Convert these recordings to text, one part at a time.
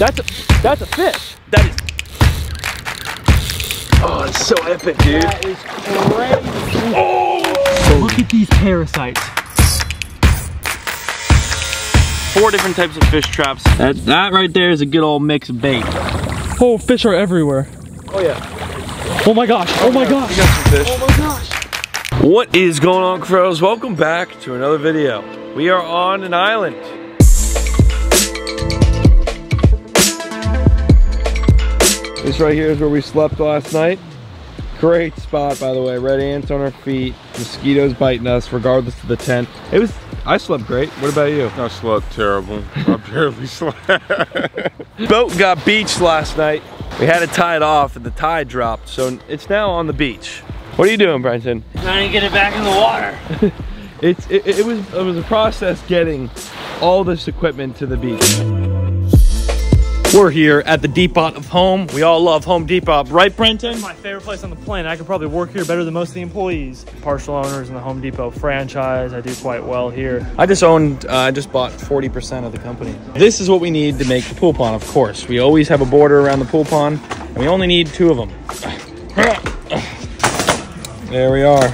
That's a, that's a fish. That is. Oh, it's so epic, dude. That is crazy. Oh! Look at these parasites. Four different types of fish traps. That, that right there is a good old mix of bait. Oh, fish are everywhere. Oh, yeah. Oh my gosh. Oh my gosh. We got some fish. Oh my gosh. What is going on, crows? Welcome back to another video. We are on an island. This right here is where we slept last night. Great spot, by the way. Red ants on our feet, mosquitoes biting us, regardless of the tent. It was, I slept great. What about you? I slept terrible. I barely slept. Boat got beached last night. We had it tied off and the tide dropped, so it's now on the beach. What are you doing, Brenton? Trying to get it back in the water. It's it, it was it was a process getting all this equipment to the beach. We're here at the Depot of Home. We all love Home Depot, right, Brenton? My favorite place on the planet. I could probably work here better than most of the employees. Partial owners in the Home Depot franchise. I do quite well here. I just owned, uh, I just bought 40% of the company. This is what we need to make the pool pond, of course. We always have a border around the pool pond, and we only need two of them. There we are.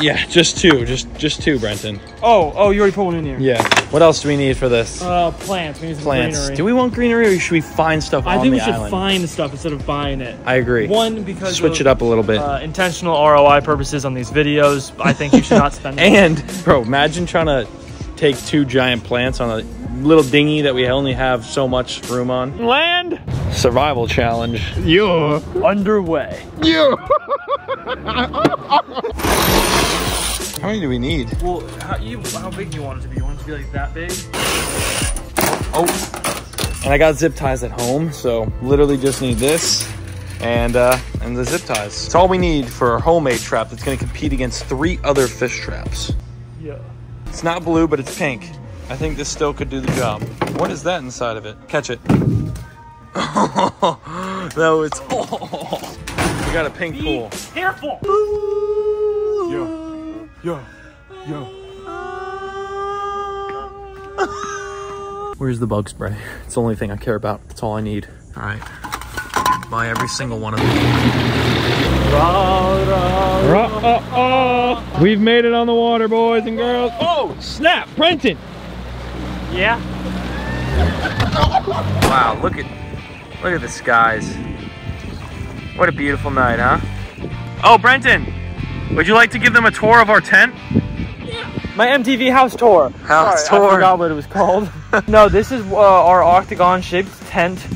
Yeah, just two, just just two, Brenton. Oh, oh, you already put one in here. Yeah. What else do we need for this? Uh, plants. We need some Plants. greenery. Do we want greenery or should we find stuff I on think we should island? find stuff instead of buying it. I agree. One because Switch of, it up a little bit. Uh, intentional ROI purposes on these videos. I think you should not spend. and bro, imagine trying to take two giant plants on a little dinghy that we only have so much room on. Land survival challenge. yeah. underway. You. How many do we need? Well, how you how big do you want it to be? You to be like that big? Oh, and I got zip ties at home, so literally just need this and uh, and the zip ties. It's all we need for a homemade trap that's going to compete against three other fish traps. Yeah. It's not blue, but it's pink. I think this still could do the job. What is that inside of it? Catch it. no, it's. we got a pink pool. Careful. Yeah. Yeah. Yeah. Where's the bug spray? It's the only thing I care about. That's all I need. All right. Buy every single one of them. We've made it on the water, boys and girls. Oh, snap, Brenton. Yeah. Wow, look at look at the skies. What a beautiful night, huh? Oh, Brenton, would you like to give them a tour of our tent? My MTV house tour. House Sorry, tour. I forgot what it was called. no, this is uh, our octagon-shaped tent.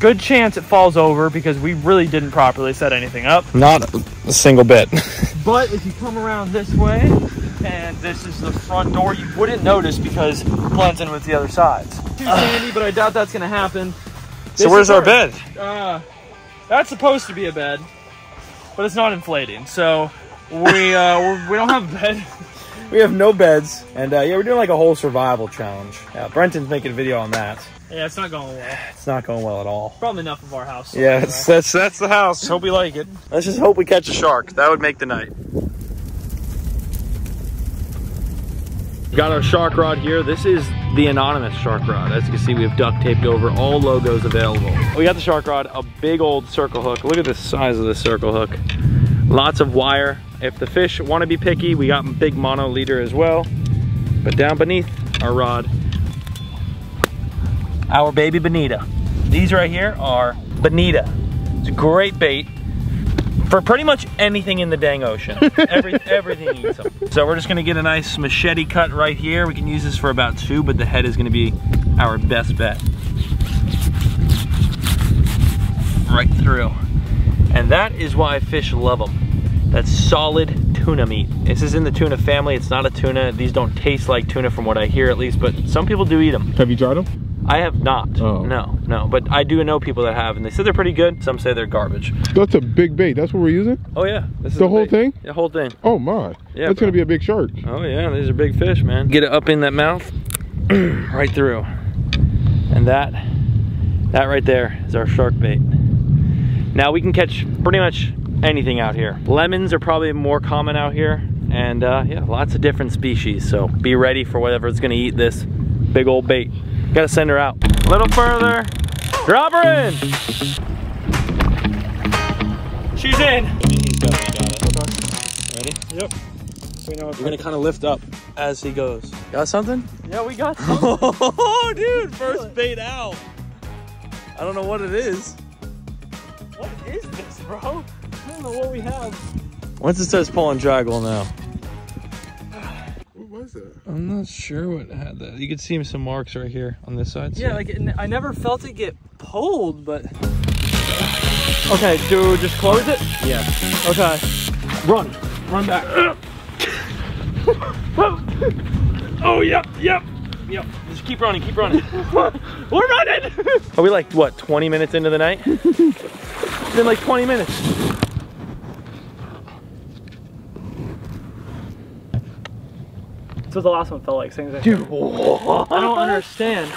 Good chance it falls over because we really didn't properly set anything up. Not a single bit. But if you come around this way, and this is the front door, you wouldn't notice because it blends in with the other sides. Too sandy, but I doubt that's gonna happen. so where's our our- bed? Uh, that's supposed to be a bed, but it's not inflating, so we uh, we don't have a bed. We have no beds, and uh, yeah, we're doing like a whole survival challenge. Yeah, Brenton's making a video on that. Yeah, it's not going well. It's not going well at all. Probably enough of our house. Yeah, that's, that's that's the house. Hope we like it. Let's just hope we catch a shark. That would make the night. Got our shark rod here. This is the anonymous shark rod. As you can see, we have duct taped over all logos available. We got the shark rod, a big old circle hook. Look at the size of this circle hook. Lots of wire. If the fish want to be picky, we got big mono leader as well. But down beneath our rod, our baby bonita. These right here are bonita. It's a great bait for pretty much anything in the dang ocean. Every, everything eats them. So we're just gonna get a nice machete cut right here. We can use this for about two, but the head is gonna be our best bet. Right through. And that is why fish love them. That's solid tuna meat. This is in the tuna family. It's not a tuna. These don't taste like tuna from what I hear at least, but some people do eat them. Have you tried them? I have not. Oh. No, no. But I do know people that have, and they said they're pretty good. Some say they're garbage. That's a big bait. That's what we're using? Oh yeah, this is The whole big- thing? The whole thing. Oh my. Yeah, That's gonna be a big shark. Oh yeah, these are big fish, man. Get it up in that mouth, right through, and that, that right there is our shark bait. Now we can catch pretty much anything out here. Lemons are probably more common out here, and uh, yeah, lots of different species. So be ready for whatever's gonna eat this big old bait. Gotta send her out. A little further. Drop her in. She's in. He's definitely got it. Ready? Yep. We know You're gonna kind of lift up as he goes. Got something? Yeah, we got Oh, dude, first bait out. I don't know what it is. What is this, bro? I don't know what we have. Once it says pull and drag, we'll. What was that? I'm not sure what had that. You can see some marks right here on this side. Yeah, like it, I never felt it get pulled, but. Okay, dude, just close it. yeah. Okay. Run. Run back. oh, yep, yep, yep. Just keep running, keep running. We're running! Are we like, what, 20 minutes into the night? it's been like 20 minutes. That's what the last one felt like. Same thing. Dude, I don't understand.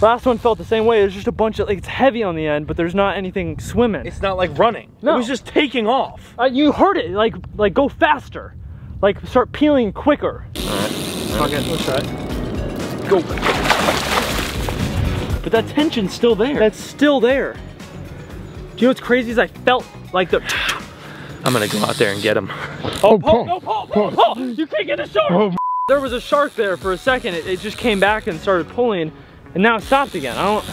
Last one felt the same way. There's just a bunch of, like, it's heavy on the end, but there's not anything swimming. It's not like running. No. It was just taking off. Uh, you heard it, like, like go faster. Like, start peeling quicker. Fuck it, let's try it. Go. But that tension's still there. That's still there. Do you know what's crazy is I felt like the, I'm gonna go out there and get him. oh, Paul, Paul, no, Paul, Paul, Paul. Paul, you can't get the shark. Oh, There was a shark there for a second. It, it just came back and started pulling, and now it stopped again. I don't.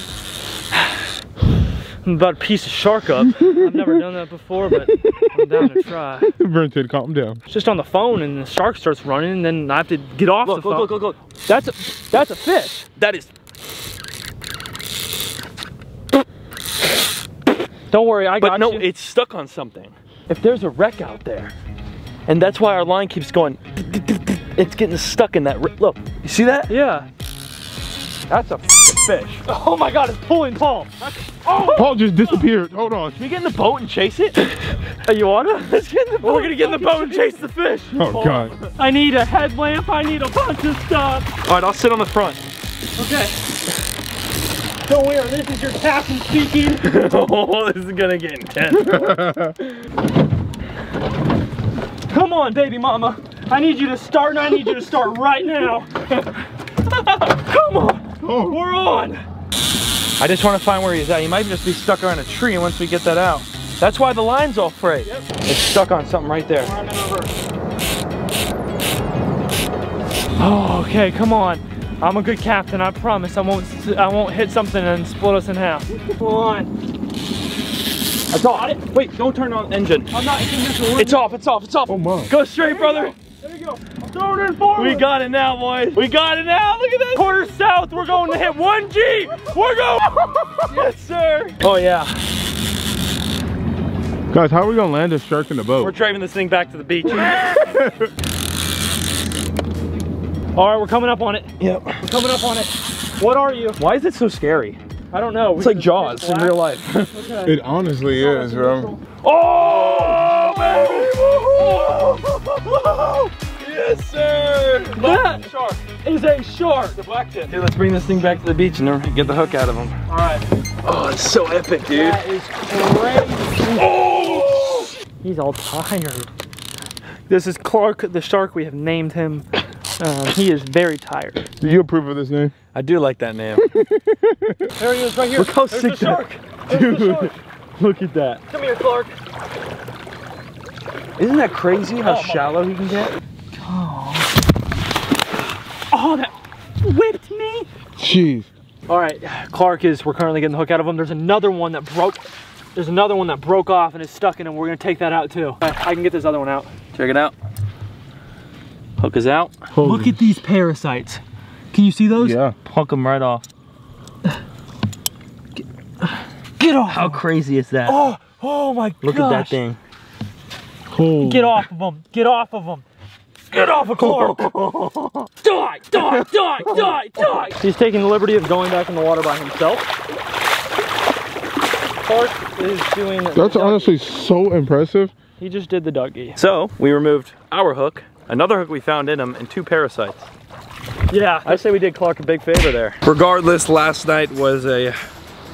I'm about to piece a shark up. I've never done that before, but I'm down to try. Brenton, calm down. It's just on the phone, and the shark starts running, and then I have to get off Look, the look, phone. look, look, look. look. That's a that's a fish. That is. Don't worry, I got But no, you. it's stuck on something. If there's a wreck out there, and that's why our line keeps going, it's getting stuck in that. wreck. Look, you see that? yeah. That's a fish. Oh my god, it's pulling Paul. Oh, Paul just disappeared. Hold on. Can we get in the boat and chase it? Hey, you wanna? Let's get in the boat. We're gonna get in the boat and chase the fish. Oh, God. I need a headlamp. I need a bunch of stuff. All right, I'll sit on the front. Okay. Don't worry, this is your captain speaking. oh, this is gonna get intense. Come on, baby mama. I need you to start, and I need you to start right now. Come on. Oh, We're on. I just want to find where he's at. He might just be stuck around a tree once we get that out. That's why the line's all frayed. It's stuck on something right there. Oh, okay, come on. I'm a good captain. I promise. I won't. I won't hit something and split us in half. Come on. I got it. Wait, don't turn on the engine. I'm not hitting this one. It's off, it's off, it's off. oh my. Go straight, brother. There you go. Throw it forward. We got it now, boys. We got it now. Look at this. quarter south. We're going to hit one G. We're going. Yes, sir. Oh, yeah. Guys, how are we going to land this shark in the boat? We're driving this thing back to the beach. All right, we're coming up on it. yep. We're coming up on it. What are you? Why is it so scary? I don't know. It's like Jaws in real life. Okay. It honestly is, bro. oh, baby. yes, sir. That Shark. is a shark. The black tip. Dude, let's bring this thing back to the beach and get the hook out of him. All right. Oh, it's so epic, dude. That is crazy. Oh! He's all tired. This is Clark the shark. We have named him. Um, he is very tired. Do you approve of this name? I do like that name. There he is, right here. Look how There's sick the shark. There's the Dude, shark. look at that. Come here, Clark. Isn't that crazy how Oh shallow he can get? Oh, that whipped me. Jeez. All right, Clark is. We're currently getting the hook out of him. There's another one that broke. There's another one that broke off and is stuck in him. We're gonna take that out too. I I can get this other one out. Check it out. Hook is out. Look at these parasites. Can you see those? Yeah. Hook him right off. Get off. How crazy is that? Oh, oh my god. Look gosh. at that thing. Holy. Get off of him. Get off of him. Get off of Clark. die, die, die, die, die. He's taking the liberty of going back in the water by himself. Clark is doing. That's honestly so impressive. He just did the Dougie. So we removed our hook, another hook we found in him, and two parasites. Yeah. I say we did Clark a big favor there. Regardless, last night was a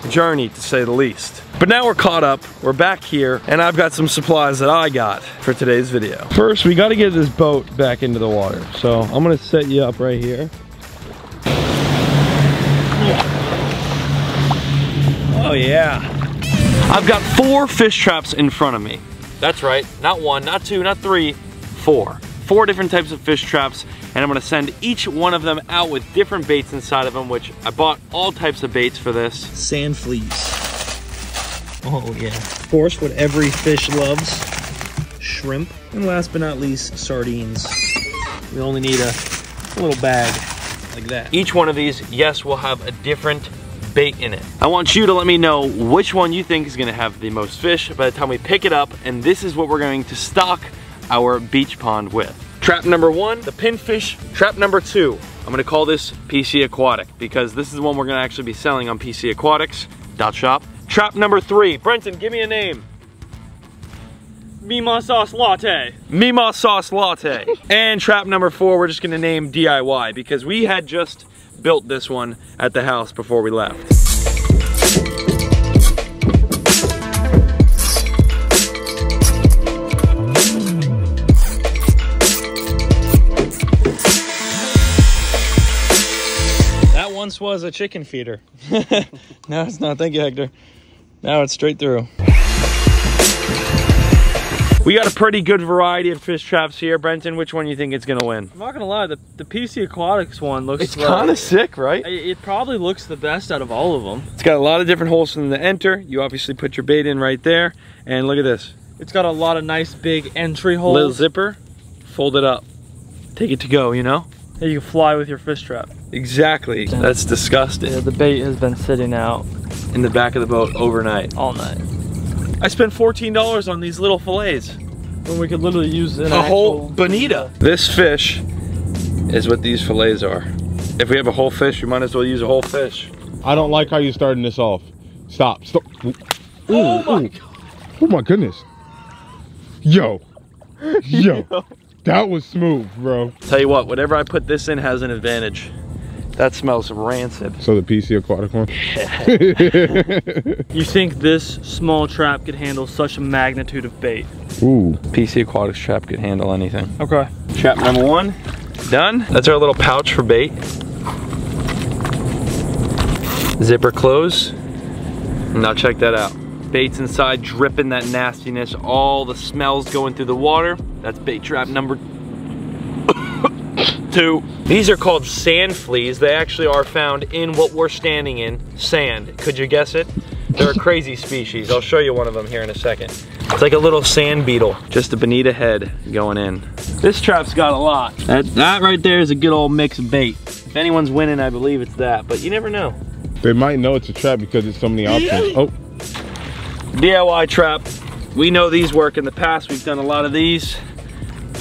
journey to say the least. But now we're caught up, we're back here, and I've got some supplies that I got for today's video. First, we gotta get this boat back into the water. So I'm gonna set you up right here. Oh yeah. I've got four fish traps in front of me. That's right, not one, not two, not three, four. Four different types of fish traps, and I'm gonna send each one of them out with different baits inside of them, which I bought all types of baits for this. Sand fleas. Oh yeah. Of course, what every fish loves. Shrimp. And last but not least, sardines. We only need a little bag like that. Each one of these, yes, will have a different bait in it. I want you to let me know which one you think is gonna have the most fish by the time we pick it up, and this is what we're going to stock our beach pond with. Trap number one, the pinfish. Trap number two, I'm gonna call this PC Aquatic because this is the one we're gonna actually be selling on PC Aquatics dot shop. Trap number three, Brenton, give me a name. Mima sauce latte. Mima sauce latte. and trap number four, we're just gonna name DIY because we had just built this one at the house before we left. That once was a chicken feeder. no, it's not. Thank you, Hector. Now it's straight through. We got a pretty good variety of fish traps here. Brenton, which one do you think is gonna win? I'm not gonna lie, the, the PC Aquatics one looks It's like- kind of sick, right? It it probably looks the best out of all of them. It's got a lot of different holes for them to enter. You obviously put your bait in right there. And look at this. It's got a lot of nice big entry holes. Little zipper, fold it up. Take it to go, you know? That you can fly with your fish trap. Exactly. That's disgusting. Yeah, the bait has been sitting out In the back of the boat overnight. all night. I spent $14 on these little fillets. When we could literally use an a whole actual- bonita. This fish is what these fillets are. If we have a whole fish, we might as well use a whole fish. I don't like how you're starting this off. Stop. Stop. Ooh, Oh my ooh. Oh my goodness. Yo. Yo. That was smooth, bro. Tell you what, whatever I put this in has an advantage. That smells rancid. So the PC aquatic one. You think this small trap could handle such a magnitude of bait? Ooh. PC Aquatics trap could handle anything. Okay. Trap number one, done. That's our little pouch for bait. Zipper close. Now check that out. Bait's inside, dripping that nastiness, all the smells going through the water. That's bait trap number two. These are called sand fleas. They actually are found in what we're standing in, sand. Could you guess it? They're a crazy species. I'll show you one of them here in a second. It's like a little sand beetle, just a bonita head going in. This trap's got a lot. That, that right there is a good old mix of bait. If anyone's winning, I believe it's that, but you never know. They might know it's a trap because it's so many options. Oh, DIY trap. We know these work in the past. We've done a lot of these.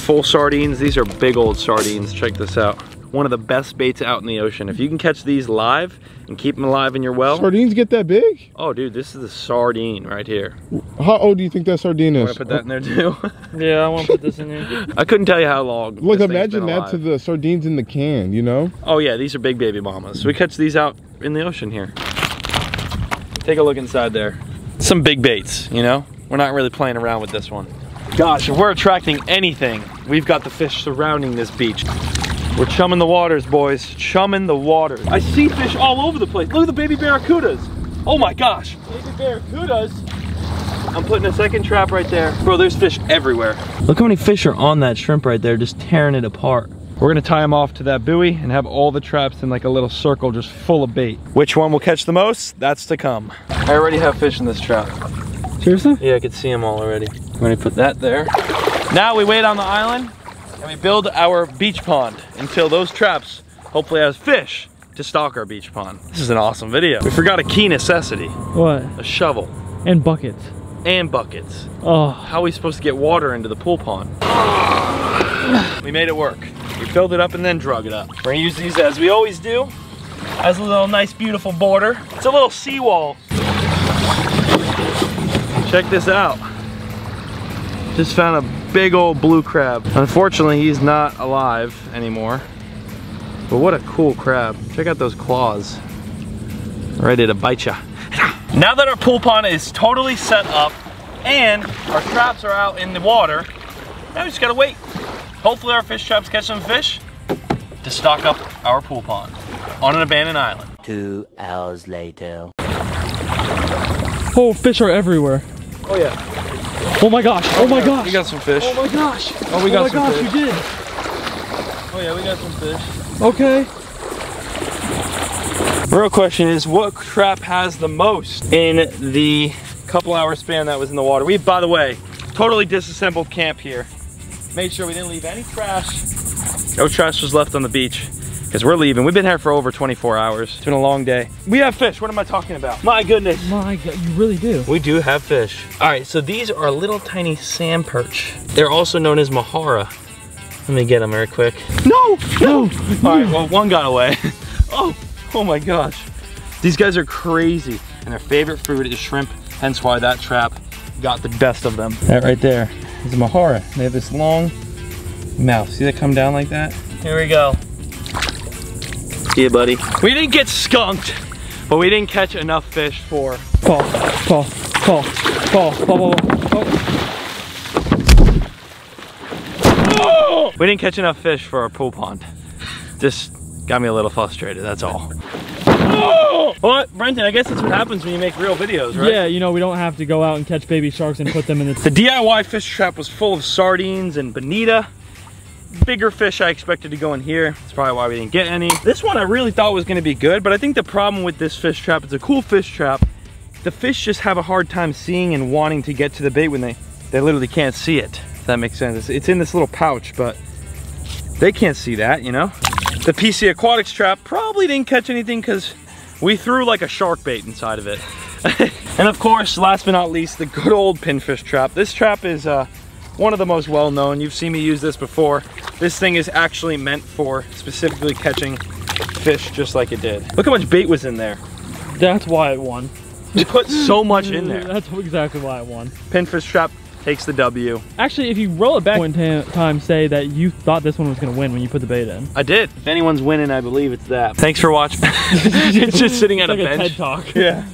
Full sardines. These are big old sardines. Check this out. One of the best baits out in the ocean. If you can catch these live and keep them alive in your well. sardines get that big? Oh, dude, this is a sardine right here. How old do you think that sardine Want is? to put that in there too? Yeah, I want to put this in here. I couldn't tell you how long. Look, this imagine been that to the sardines in the can, you know? Oh yeah, these are big baby mamas. We catch these out in the ocean here. Take a look inside there. Some big baits, you know? We're not really playing around with this one. Gosh, if we're attracting anything, we've got the fish surrounding this beach. We're chumming the waters, boys. Chumming the waters. I see fish all over the place. Look at the baby barracudas. Oh my gosh. Baby barracudas. I'm putting a second trap right there. Bro, there's fish everywhere. Look how many fish are on that shrimp right there, just tearing it apart. We're gonna tie them off to that buoy and have all the traps in like a little circle just full of bait. Which one will catch the most? That's to come. I already have fish in this trap. Seriously? Yeah, I could see them all already. We're gonna put that there. Now we wait on the island and we build our beach pond until those traps hopefully has fish to stock our beach pond. This is an awesome video. We forgot a key necessity, What? a shovel And buckets. and buckets. Oh, How are we supposed to get water into the pool pond? We made it work. We filled it up and then drug it up. We're gonna use these as we always do, as a little nice beautiful border. It's a little seawall. Check this out. Just found a big old blue crab. Unfortunately, he's not alive anymore. But what a cool crab. Check out those claws. Ready to bite ya. Now that our pool pond is totally set up and our traps are out in the water, now we just gotta wait. Hopefully our fish traps catch some fish to stock up our pool pond on an abandoned island. Two hours later. Oh, fish are everywhere. Oh yeah. Oh my gosh. Oh my gosh. We got some fish. Oh my gosh. Oh, we oh got oh my some gosh, fish. you did. Oh yeah, we got some fish. Okay. Real question is, what trap has the most in the couple hour span that was in the water? We, by the way, totally disassembled camp here. Made sure we didn't leave any trash. No trash was left on the beach because we're leaving. We've been here for over 24 hours. It's been a long day. We have fish. What am I talking about? My goodness. My god, you really do. We do have fish. All right, so these are little tiny sand perch. They're also known as mojarra. Let me get them real quick. No, no. All right, well, one got away. oh, oh my gosh. These guys are crazy. And their favorite food is shrimp, hence why that trap got the best of them. That right there is a mojarra. They have this long mouth. See that come down like that? Here we go. See you, buddy. We didn't get skunked, but we didn't catch enough fish for Call, call, call, call, call, call, call. We didn't catch enough fish for our pool pond. Just got me a little frustrated, that's all. Well, Brenton, I guess that's what happens when you make real videos, right? Yeah, you know, we don't have to go out and catch baby sharks and put them in the The DIY fish trap was full of sardines and bonita. Bigger fish I expected to go in here. That's probably why we didn't get any. This one I really thought was gonna be good, but I think the problem with this fish trap, it's a cool fish trap. The fish just have a hard time seeing and wanting to get to the bait when they, they literally can't see it. If that makes sense. It's, it's in this little pouch, but they can't see that, you know? The PC Aquatics trap probably didn't catch anything because we threw like a shark bait inside of it. and of course, last but not least, the good old pinfish trap. This trap is uh, one of the most well-known. You've seen me use this before. This thing is actually meant for specifically catching fish just like it did. Look how much bait was in there. That's why it won. You put so much in there. That's exactly why it won. Pinfish trap takes the W. Actually, if you roll it back one time, say that you thought this one was gonna win when you put the bait in. I did. If anyone's winning, I believe it's that. Thanks for watching. it's just sitting at It's like a a bench. TED talk. Yeah.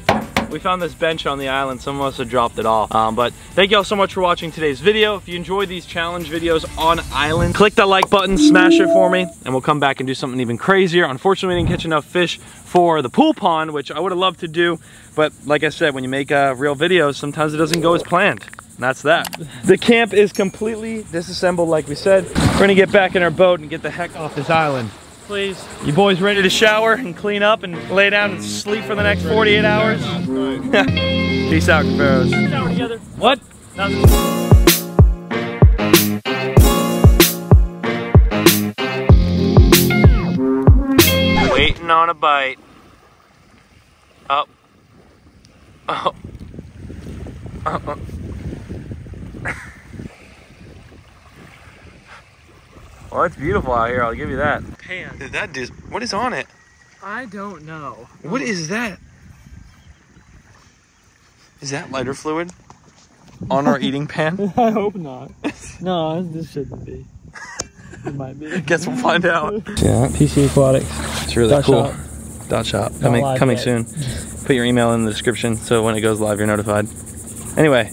We found this bench on the island. Some of us have dropped it off. Um, but thank you all so much for watching today's video. If you enjoy these challenge videos on island, click that like button, smash it for me, and we'll come back and do something even crazier. Unfortunately, we didn't catch enough fish for the pool pond, which I would have loved to do. But like I said, when you make uh, real videos, sometimes it doesn't go as planned. And that's that. The camp is completely disassembled, like we said. We're gonna get back in our boat and get the heck off this island. Please. You boys ready to shower and clean up and lay down and sleep for the next 48 hours? Peace out, Pharaohs. Shower together. What? Waiting on a bite. Up. Oh. Uh-uh. Well, it's beautiful out here, I'll give you that. Pan. Dude, that is, what is on it? I don't know. What is that? Is that lighter fluid on our eating pan? I hope not. no, this shouldn't be. It might be. Guess we'll find out. Yeah, PC Aquatics. it's really Dot cool. shop. Dot shop. Not Coming, coming yet. soon. Put your email in the description so when it goes live, you're notified. Anyway,